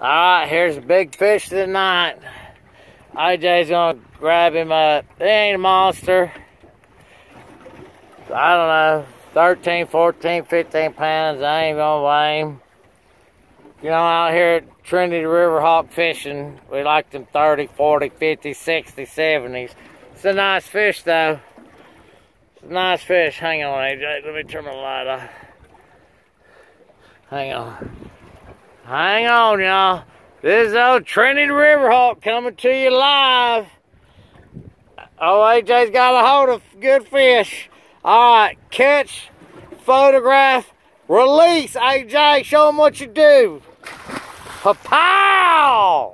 Alright, here's a big fish tonight. AJ's gonna grab him up. He ain't a monster. I don't know, 13, 14, 15 pounds. I ain't gonna weigh him. You know, out here at Trinity River Hawk fishing, we like them 30, 40, 50, 60, 70s. It's a nice fish, though. It's a nice fish. Hang on, AJ. Let me turn my light off. Hang on. Hang on, y'all. This is old Trinity River Hawk coming to you live. Oh, AJ's got a hold of good fish. All right, catch, photograph, release. AJ, show them what you do. Pa-pow!